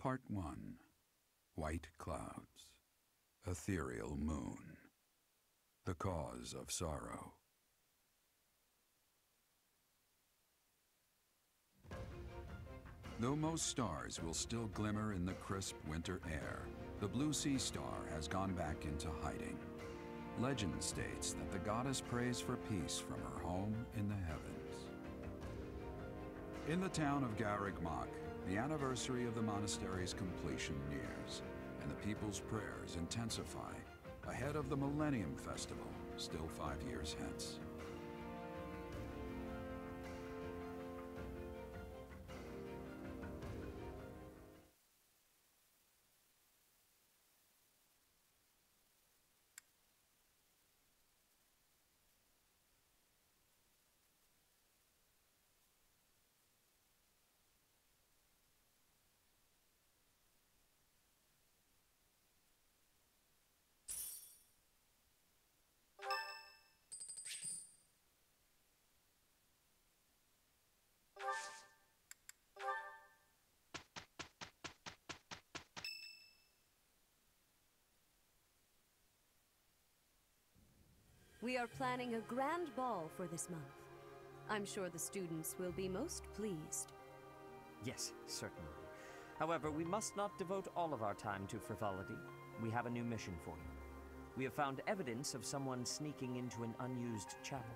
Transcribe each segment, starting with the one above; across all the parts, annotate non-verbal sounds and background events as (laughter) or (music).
Part 1 White Clouds Ethereal Moon The Cause of Sorrow Though most stars will still glimmer in the crisp winter air, the Blue Sea Star has gone back into hiding. Legend states that the goddess prays for peace from her home in the heavens. In the town of Garreg Mach, the anniversary of the monastery's completion nears, and the people's prayers intensify ahead of the Millennium Festival, still five years hence. We are planning a grand ball for this month. I'm sure the students will be most pleased. Yes, certainly. However, we must not devote all of our time to frivolity. We have a new mission for you. We have found evidence of someone sneaking into an unused chapel.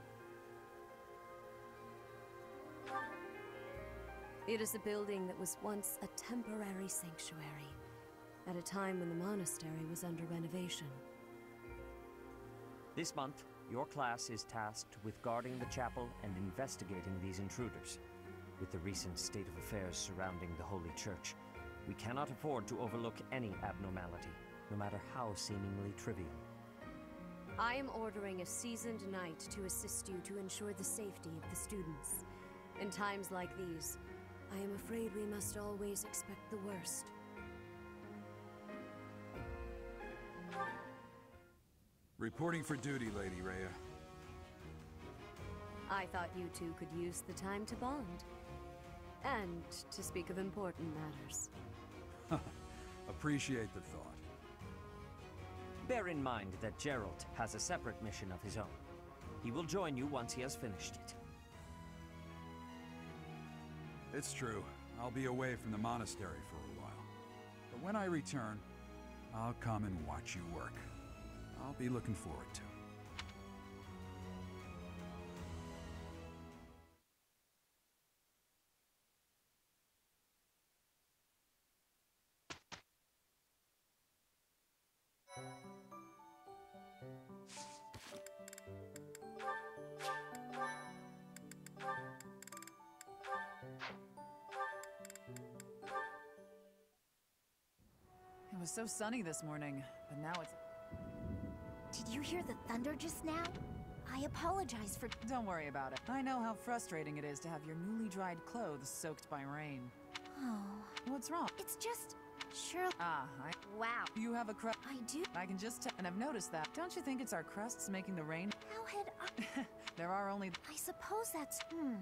It is a building that was once a temporary sanctuary, at a time when the monastery was under renovation. This month, your class is tasked with guarding the chapel and investigating these intruders. With the recent state of affairs surrounding the Holy Church, we cannot afford to overlook any abnormality, no matter how seemingly trivial. I am ordering a seasoned knight to assist you to ensure the safety of the students. In times like these, I am afraid we must always expect the worst. Reporting for duty, Lady Rhea. I thought you two could use the time to bond. And to speak of important matters. (laughs) Appreciate the thought. Bear in mind that Jeralt has a separate mission of his own. He will join you once he has finished it. It's true. I'll be away from the monastery for a while. But when I return, I'll come and watch you work. I'll be looking forward to it. It was so sunny this morning, but now it's... You hear the thunder just now? I apologize for... Don't worry about it. I know how frustrating it is to have your newly dried clothes soaked by rain. Oh, What's wrong? it's just... Sure... Ah, I... Wow. You have a crust... I do... I can just tell... And I've noticed that. Don't you think it's our crusts making the rain? How had I... (laughs) There are only... I suppose that's... Hmm...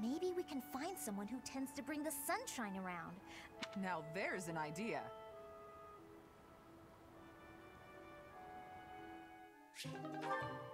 Maybe we can find someone who tends to bring the sunshine around. Now there's an idea. Thank you.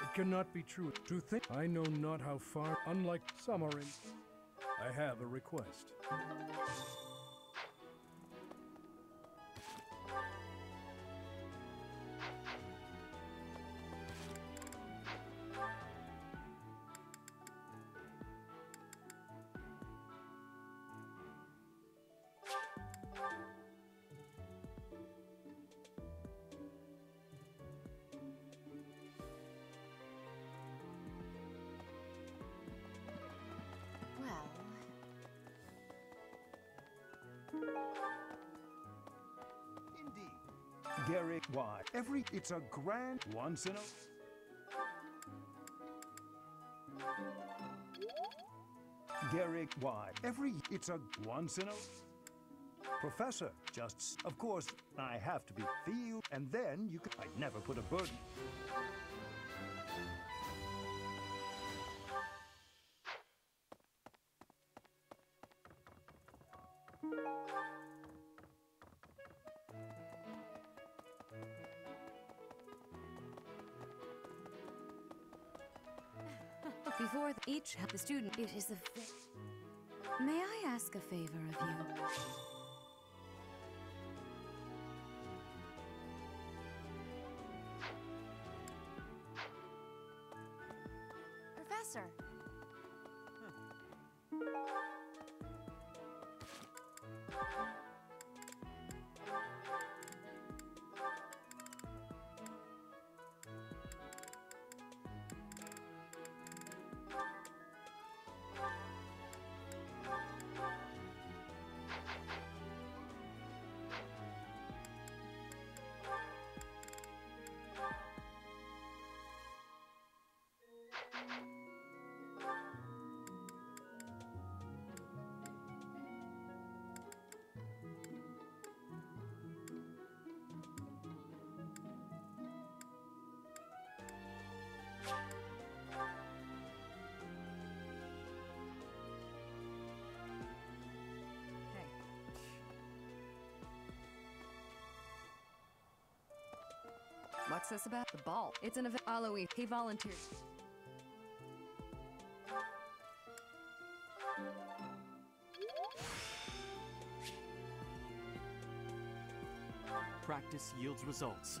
It cannot be true to think I know not how far, unlike summary, I have a request. It's a grand once in a Derek, why? Every it's a once in a Professor, just of course I have to be Feel, and then you could I never put a burden. Each ha- the student, it is a. May I ask a favor of you? This about? The ball. It's an event. Aloe, he volunteered. Practice yields results.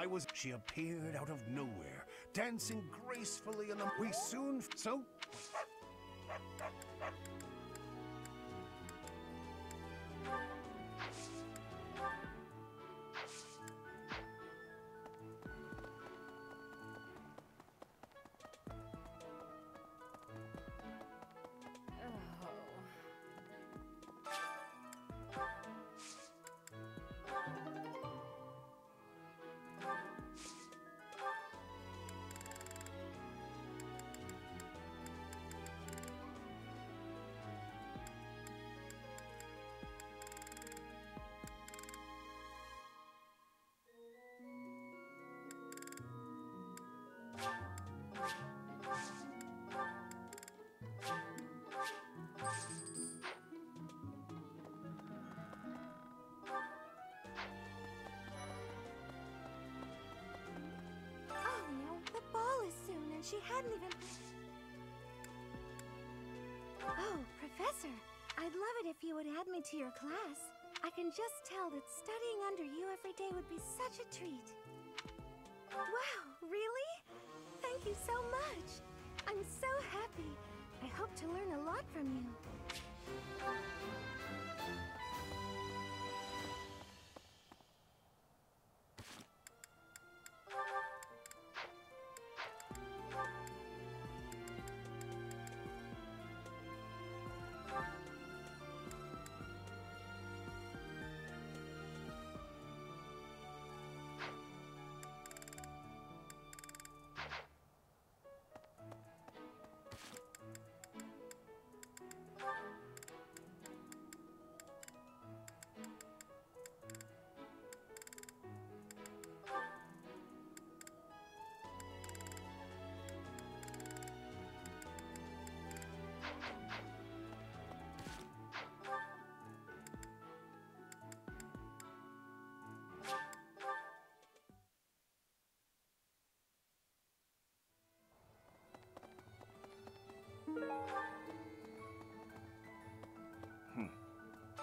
I was. She appeared out of nowhere, dancing gracefully in the. We soon. So. Oh, she hadn't even... Oh, Professor, I'd love it if you would add me to your class. I can just tell that studying under you every day would be such a treat. Wow, so much. I'm so happy. I hope to learn a lot from you.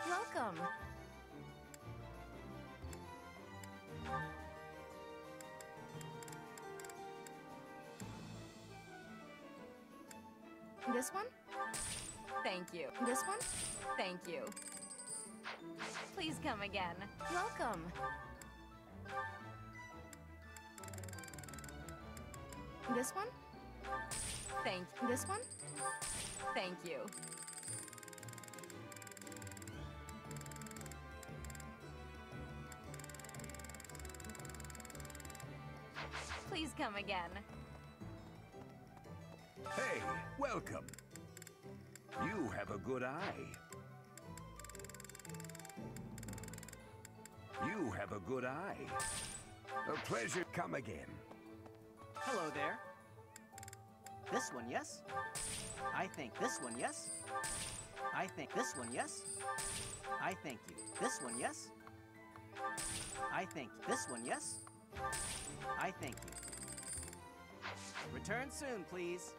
Welcome. This one? Thank you. This one? Thank you. Please come again. Welcome. This one? Thank This one? Thank you. Please come again. Hey, welcome. You have a good eye. You have a good eye. A pleasure. Come again. Hello there. This one, yes? I think this one, yes? I think this one, yes? I thank you. This one, yes? I think this one, yes? I thank you. Return soon, please.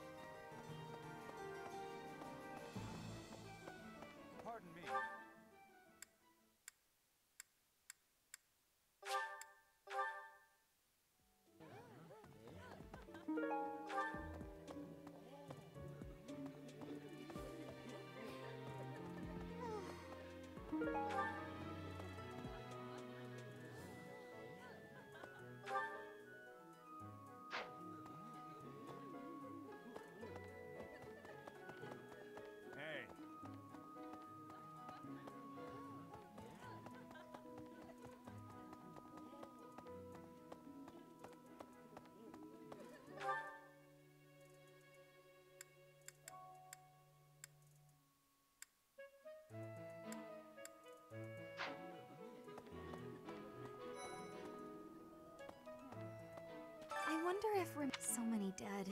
Wonder if we're so many dead.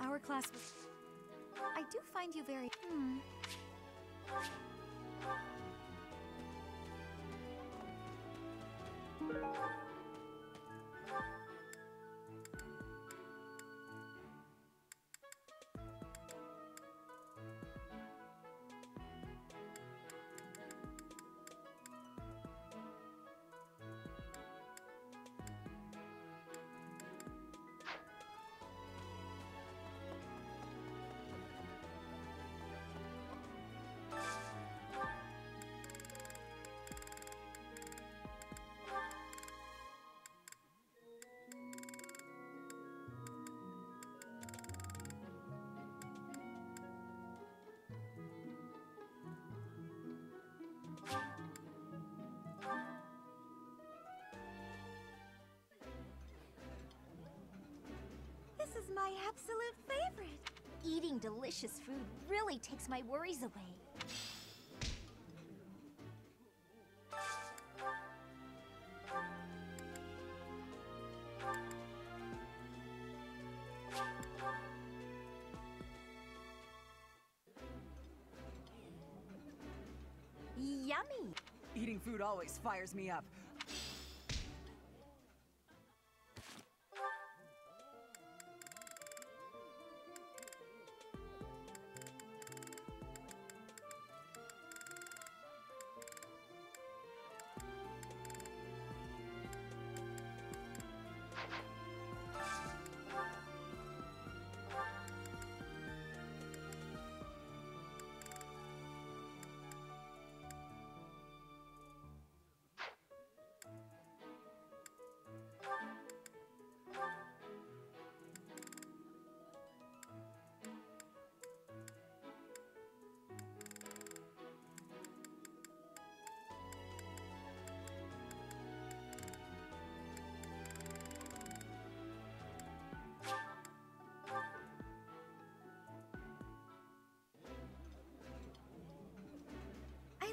Our class was. I do find you very. Hmm. This is my absolute favorite. Eating delicious food really takes my worries away. Yummy! Eating food always fires me up.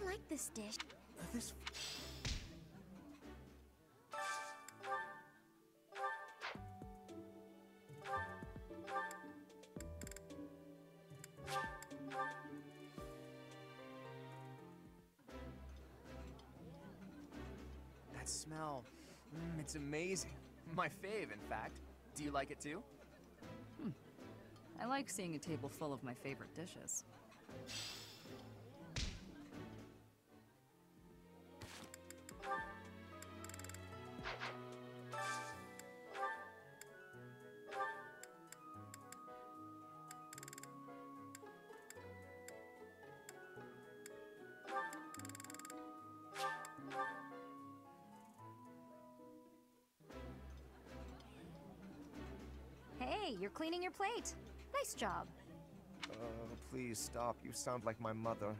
Like this dish. This That smell, mm, it's amazing. My fave, in fact. Do you like it too? I like seeing a table full of my favorite dishes. Cleaning your plate. Nice job. Uh, please stop. You sound like my mother.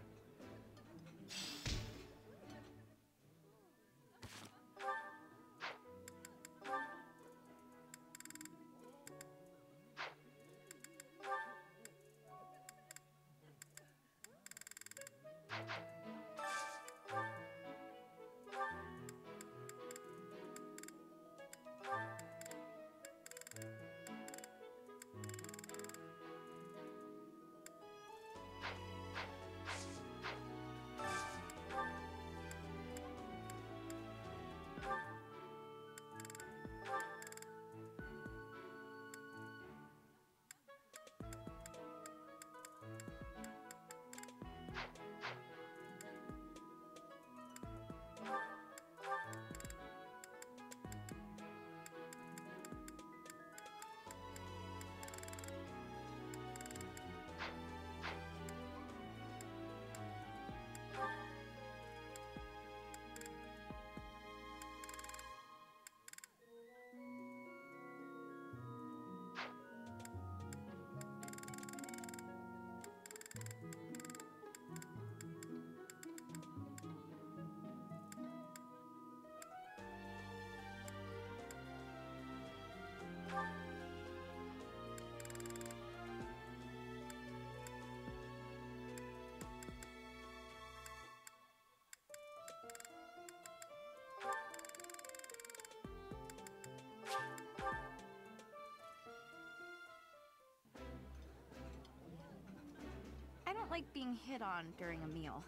Like being hit on during a meal.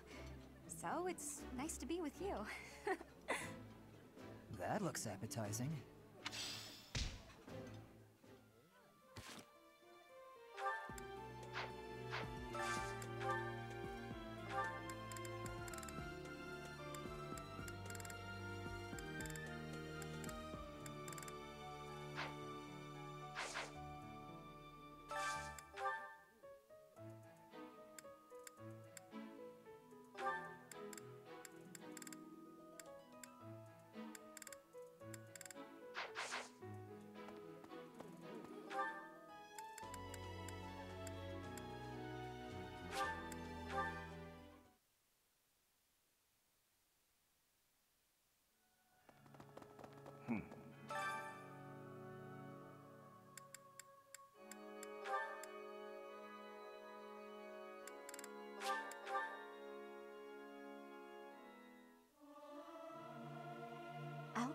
So it's nice to be with you. (laughs) That looks appetizing.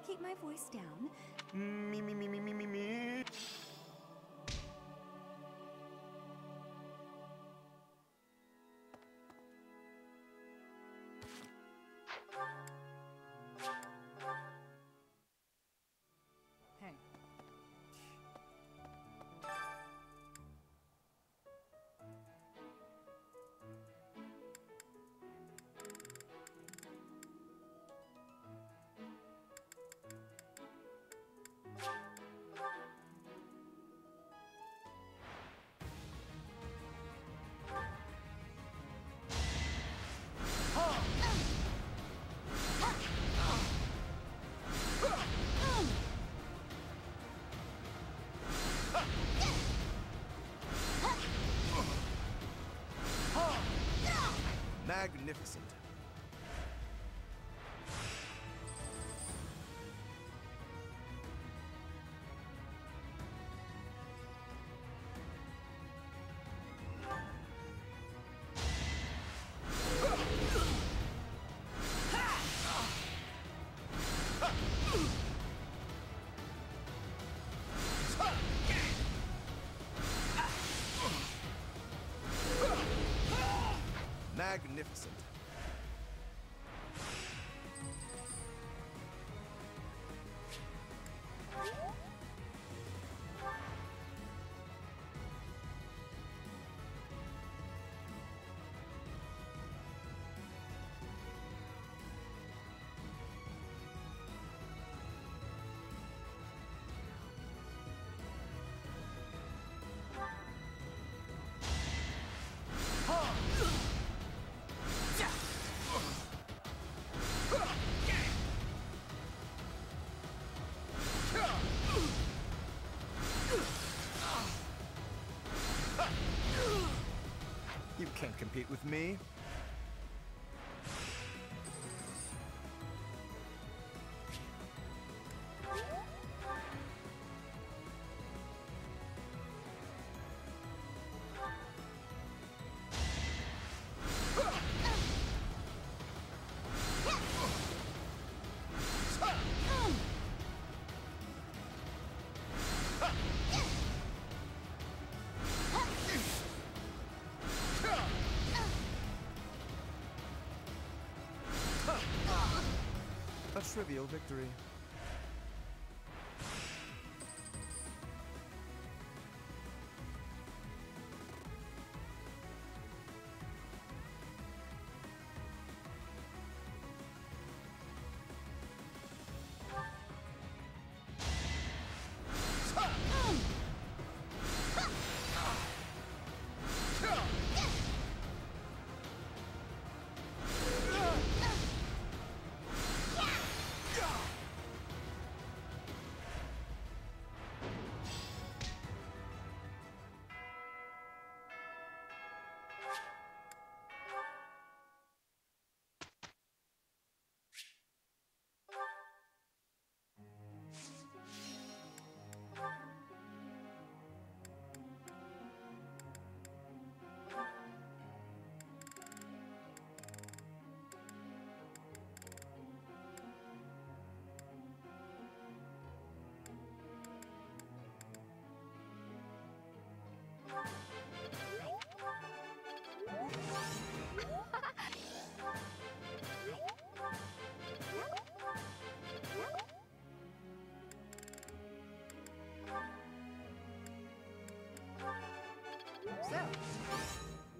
Keep my voice down. Me, me, me, me, me, me, me. Magnificent. magnificent. You can't compete with me. Trivial victory.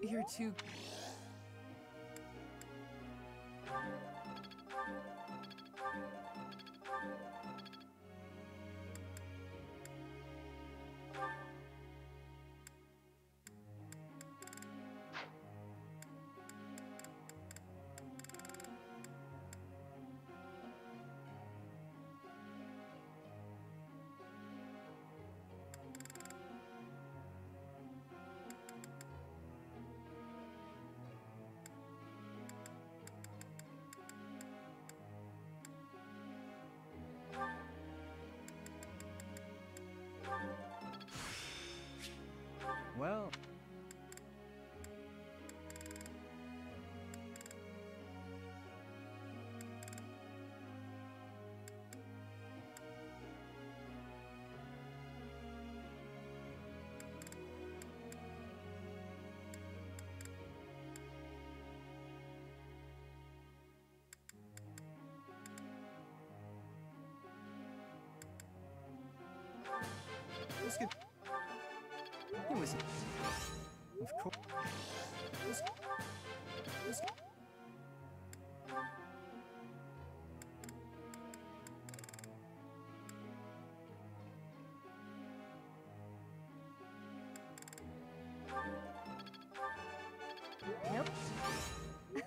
You're too. Well, it was. Of course. Let's, let's, Nope. (laughs)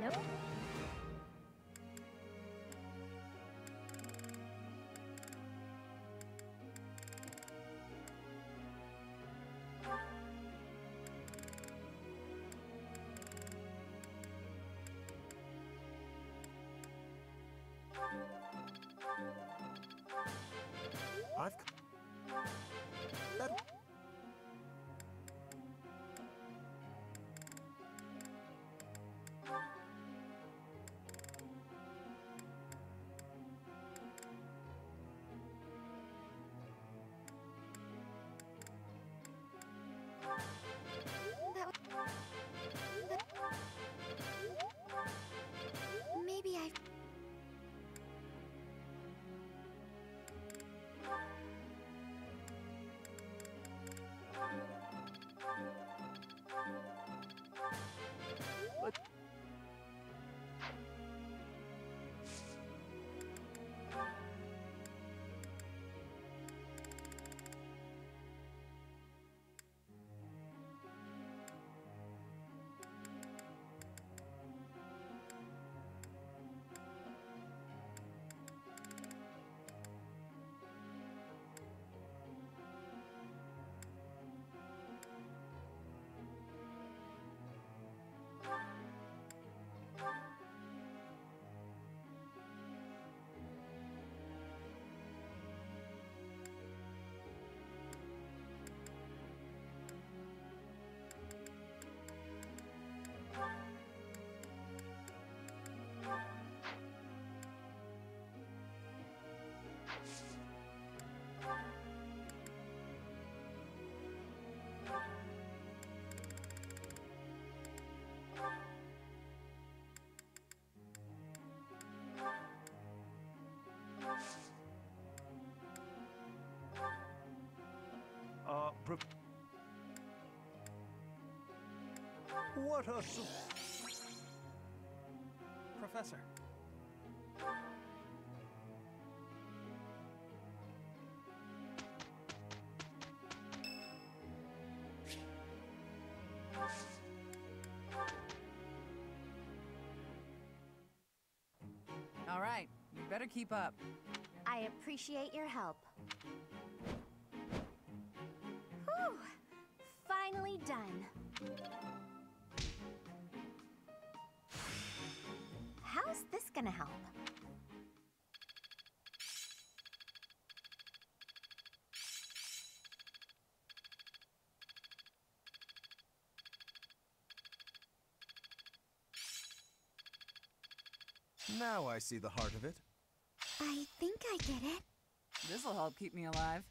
nope. What a Professor. All right, you better keep up. I appreciate your help. Finally done. How's this gonna help? Now I see the heart of it. I think I get it. This'll help keep me alive.